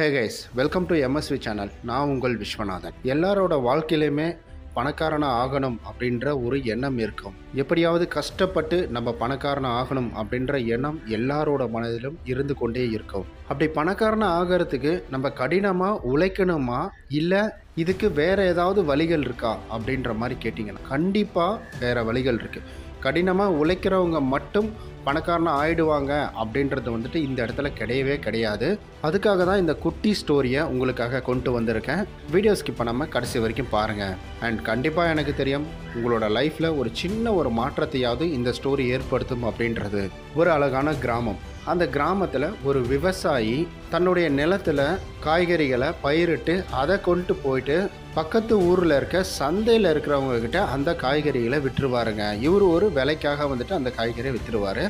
Hey guys welcome to MSV channel நான் உங்கள் விஸ்வநாதன். எல்லாரோட வாழ்க்கையிலையுமே பணக்காரனாக ஆகணும் அப்படின்ற ஒரு எண்ணம் இருக்கும். எப்படியாவது கஷ்டப்பட்டு நம்ம பணக்காரனாக ஆகணும் அப்படின்ற எண்ணம் எல்லாரோட மனதிலும் இருந்து கொண்டே இருக்கும். அப்படி பணக்காரனாக ஆகிறதுக்கு நம்ம கடினமாக உழைக்கணுமா? இல்லை இதுக்கு வேற ஏதாவது வழிகள் இருக்கா? அப்படின்ற மாதிரி கேட்டிங்கன்னா கண்டிப்பாக வேறு வழிகள் இருக்குது கடினமாக உழைக்கிறவங்க மட்டும் பணக்காரனா ஆயிடுவாங்க அப்படின்றது வந்துட்டு இந்த இடத்துல கிடையவே கிடையாது. அதுக்காக தான் இந்த குட்டி ஸ்டோரியை உங்களுக்காக கொண்டு வந்திருக்கேன். வீடியோ ஸ்கிப் பண்ணாமல் கடைசி வரைக்கும் பாருங்கள் அண்ட் கண்டிப்பாக எனக்கு தெரியும் உங்களோட லைஃப்பில் ஒரு சின்ன ஒரு மாற்றத்தையாவது இந்த ஸ்டோரி ஏற்படுத்தும் அப்படின்றது. ஒரு அழகான கிராமம். அந்த கிராமத்தில் ஒரு விவசாயி தன்னுடைய நிலத்தில் காய்கறிகளை பயிரிட்டு அதை கொண்டு போயிட்டு பக்கத்து ஊரில் இருக்க சந்தையில் இருக்கிறவங்க கிட்ட அந்த காய்கறிகளை விற்றுருவாருங்க. இவர் ஒரு விலைக்காக வந்துட்டு அந்த காய்கறியை விற்றுருவாரு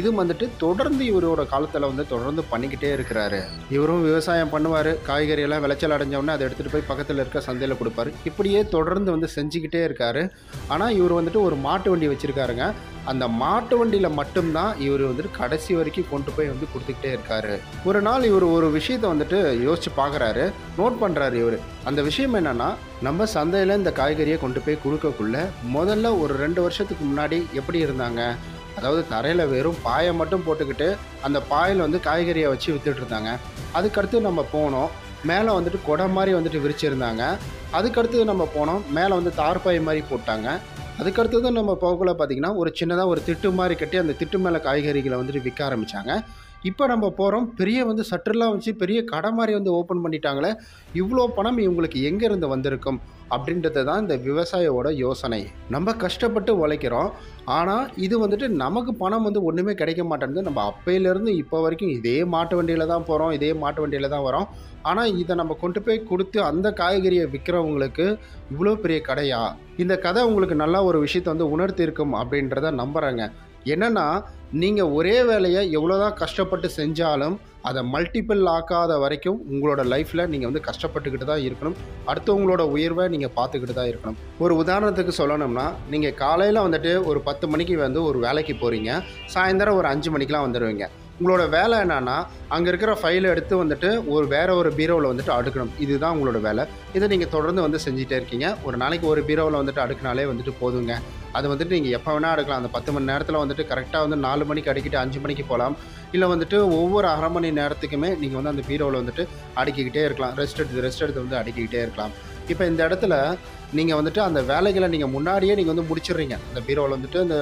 இது வந்துட்டு தொடர்ந்து இவரோட காலத்தில் வந்து தொடர்ந்து பண்ணிக்கிட்டே இருக்கிறாரு. இவரும் விவசாயம் பண்ணுவார். காய்கறியெல்லாம் விளைச்சல் அடைஞ்சவொடனே அதை எடுத்துகிட்டு போய் பக்கத்தில் இருக்க சந்தையில் கொடுப்பாரு. இப்படியே தொடர்ந்து வந்து செஞ்சுக்கிட்டே இருக்காரு. ஆனால் இவர் வந்துட்டு ஒரு மாட்டு வண்டி வச்சுருக்காருங்க. அந்த மாட்டு வண்டியில் மட்டும்தான் இவர் வந்துட்டு கடைசி வரைக்கும் கொண்டு போய் வந்து கொடுத்துக்கிட்டே இருக்காரு. ஒரு நாள் இவர் ஒரு விஷயத்தை வந்துட்டு யோசிச்சு பார்க்குறாரு நோட் பண்ணுறாரு இவர். அந்த விஷயம் என்னன்னா நம்ம சந்தையில் இந்த காய்கறியை கொண்டு போய் கொடுக்கக்குள்ள முதல்ல ஒரு ரெண்டு வருஷத்துக்கு முன்னாடி எப்படி இருந்தாங்க? அதாவது தரையில் வெறும் பாயை மட்டும் போட்டுக்கிட்டு அந்த பாயில் வந்து காய்கறியை வச்சு வித்துட்டு இருந்தாங்க. அதுக்கடுத்து நம்ம போனோம். மேலே வந்துட்டு கொடை மாதிரி வந்துட்டு விரிச்சிருந்தாங்க. அதுக்கடுத்து நம்ம போனோம். மேலே வந்து தார்பாய் மாதிரி போட்டாங்க. அதுக்கடுத்தது நம்ம போகக்குள்ள பார்த்திங்கன்னா ஒரு சின்னதாக ஒரு திட்டு மாதிரி கட்டி அந்த திட்டு மேலே காய்கறிகளை வந்துட்டு விற்க ஆரம்பித்தாங்க இப்போ நம்ம போகிறோம் பெரிய வந்து சட்டர்லாம் வச்சு பெரிய கடை மாதிரி வந்து ஓப்பன் பண்ணிட்டாங்களே. இவ்வளோ பணம் இவங்களுக்கு எங்கேருந்து வந்திருக்கும்? அப்படின்றது தான் இந்த விவசாயியோட யோசனை. நம்ம கஷ்டப்பட்டு உழைக்கிறோம். ஆனால் இது வந்துட்டு நமக்கு பணம் வந்து ஒன்றுமே கிடைக்க மாட்டேங்குது. நம்ம அப்பையிலேருந்து இப்போ வரைக்கும் இதே மாட்டு வண்டியில் தான் போகிறோம் இதே மாட்டு வண்டியில் தான் வரோம். ஆனால் இதை நம்ம கொண்டு போய் கொடுத்து அந்த காய்கறியை விற்கிறவங்களுக்கு இவ்வளோ பெரிய கடையா? இந்த கதை உங்களுக்கு நல்லா ஒரு விஷயத்தை வந்து உணர்த்தியிருக்கும் அப்படின்றத நம்புகிறேங்க என்னென்னா நீங்கள் ஒரே வேலையை எவ்வளோதான் கஷ்டப்பட்டு செஞ்சாலும் அதை மல்டிபிள் ஆக்காத வரைக்கும் உங்களோட லைஃப்பில் நீங்கள் வந்து கஷ்டப்பட்டுக்கிட்டு தான் இருக்கணும். அடுத்தவங்களோட உயர்வை நீங்கள் பார்த்துக்கிட்டு தான் இருக்கணும். ஒரு உதாரணத்துக்கு சொல்லணும்னா நீங்கள் காலையில் வந்துட்டு ஒரு பத்து மணிக்கு வந்து ஒரு வேலைக்கு போகிறீங்க சாயந்தரம் ஒரு அஞ்சு மணிக்கெலாம் வந்துடுவீங்க உங்களோட வேலை என்னன்னா அங்கே இருக்கிற ஃபைலை எடுத்து வந்துட்டு ஒரு வேற ஒரு பீரோவில் வந்துட்டு அடுக்கணும். இதுதான் உங்களோட வேலை. இதை நீங்கள் தொடர்ந்து வந்து செஞ்சுட்டே இருக்கீங்க. ஒரு நாளைக்கு ஒரு பீரோவில் வந்துட்டு அடுக்கினாலே வந்துட்டு போதுங்க. அது வந்துட்டு நீங்கள் எப்போ வேணால் அடுக்கலாம். அந்த பத்து மணி நேரத்தில் வந்துட்டு கரெக்டாக வந்து நாலு மணிக்கு அடிக்கிட்டு அஞ்சு மணிக்கு போகலாம். இல்லை வந்துட்டு ஒவ்வொரு அரை மணி நேரத்துக்குமே நீங்கள் வந்து அந்த பீரோவில் வந்துட்டு அடுக்கிக்கிட்டே இருக்கலாம். ரெஸ்ட் எடுத்து ரெஸ்ட் எடுத்து வந்து அடுக்கிக்கிட்டே இருக்கலாம். இப்போ இந்த இடத்துல நீங்கள் வந்துட்டு அந்த வேலைகளை நீங்கள் முன்னாடியே நீங்கள் வந்து முடிச்சிடுறீங்க. அந்த பீரோவில் வந்துட்டு அந்த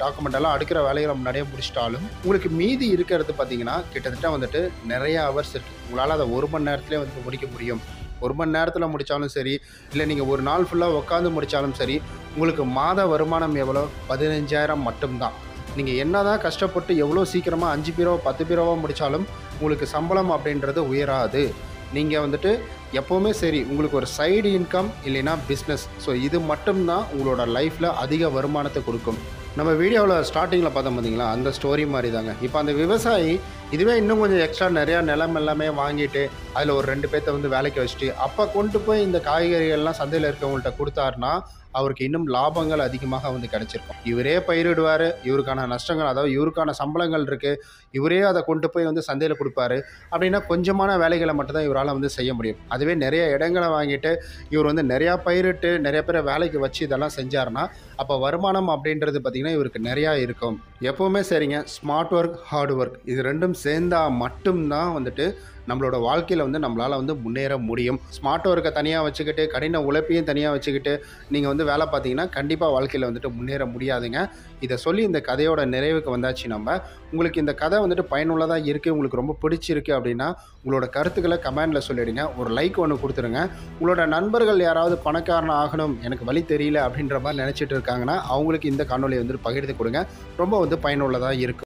டாக்குமெண்ட் எல்லாம் அடுக்கிற வேலைகளை முன்னாடியே முடிச்சிட்டாலும் உங்களுக்கு மீதி இருக்கிறது பார்த்தீங்கன்னா கிட்டத்தட்ட வந்துட்டு நிறைய ஹவர்ஸ் இருக்குது உங்களால் அதை ஒரு மணி நேரத்துலேயே வந்து முடிக்க முடியும். ஒரு மணி நேரத்தில் முடித்தாலும் சரி இல்லை நீங்கள் ஒரு நாள் ஃபுல்லாக உட்காந்து முடித்தாலும் சரி உங்களுக்கு மாத வருமானம் எவ்வளோ பதினஞ்சாயிரம் மட்டும்தான். நீங்கள் என்ன தான் கஷ்டப்பட்டு எவ்வளோ சீக்கிரமாக அஞ்சு பீரோ பத்து பீரோவாக முடித்தாலும் உங்களுக்கு சம்பளம் அப்படின்றது உயராது. நீங்கள் வந்துட்டு எப்போவுமே சரி உங்களுக்கு ஒரு சைடு இன்கம் இல்லைன்னா பிஸ்னஸ் ஸோ இது மட்டும்தான் உங்களோட லைஃப்பில் அதிக வருமானத்தை கொடுக்கும். நம்ம வீடியோவில் ஸ்டார்டிங்கில் பார்த்தோம் பார்த்தீங்களா? அந்த ஸ்டோரி மாதிரி தாங்க இப்போ அந்த விவசாயி இதுவே இன்னும் கொஞ்சம் எக்ஸ்ட்ரா நிறையா நிலம் எல்லாமே வாங்கிட்டு அதில் ஒரு ரெண்டு பேர்த்த வந்து வேலைக்கு வச்சுட்டு அப்போ கொண்டு போய் இந்த காய்கறிகள்லாம் சந்தையில் இருக்கவங்கள்ட்ட கொடுத்தாருனா அவருக்கு இன்னும் லாபங்கள் அதிகமாக வந்து கிடைச்சிருக்கும். இவரே பயிரிடுவார் இவருக்கான நஷ்டங்கள் அதாவது இவருக்கான சம்பளங்கள் இருக்குது இவரே அதை கொண்டு போய் வந்து சந்தையில் கொடுப்பாரு. அப்படின்னா கொஞ்சமான வேலைகளை மட்டும்தான் இவரால் வந்து செய்ய முடியும். அதுவே நிறைய இடங்களை வாங்கிட்டு இவர் வந்து நிறையா பயிரிட்டு நிறைய பேரை வேலைக்கு வச்சு இதெல்லாம் செஞ்சாருன்னா அப்போ வருமானம் அப்படின்றது பார்த்திங்கன்னா இவருக்கு நிறையா இருக்கும். எப்போவுமே சரிங்க ஸ்மார்ட் ஒர்க் ஹார்ட் ஒர்க் இது ரெண்டும் சேர்ந்தால் மட்டும்தான் வந்துட்டு நம்மளோட வாழ்க்கையில் வந்து நம்மளால் வந்து முன்னேற முடியும். ஸ்மார்ட் ஒர்க்கை தனியாக வச்சுக்கிட்டு கடின உழைப்பையும் தனியாக வச்சுக்கிட்டு நீங்கள் வந்து வேலை பார்த்தீங்கன்னா கண்டிப்பாக வாழ்க்கையில் வந்துட்டு முன்னேற முடியாதுங்க. இதை சொல்லி இந்த கதையோட நிறைவுக்கு வந்தாச்சு நம்ம. உங்களுக்கு இந்த கதை வந்துட்டு பயனுள்ளதாக இருக்குது உங்களுக்கு ரொம்ப பிடிச்சிருக்கு அப்படின்னா உங்களோட கருத்துக்களை கமெண்டில் சொல்லிடுங்க. ஒரு லைக் ஒன்று கொடுத்துருங்க. உங்களோட நண்பர்கள் யாராவது பணக்காரன் ஆகணும் எனக்கு வழி தெரியல அப்படின்ற மாதிரி நினச்சிட்டு இருக்காங்கன்னா அவங்களுக்கு இந்த காணொலியை வந்துட்டு பகிர்ந்து கொடுங்க. ரொம்ப வந்து பயனுள்ளதாக இருக்கும்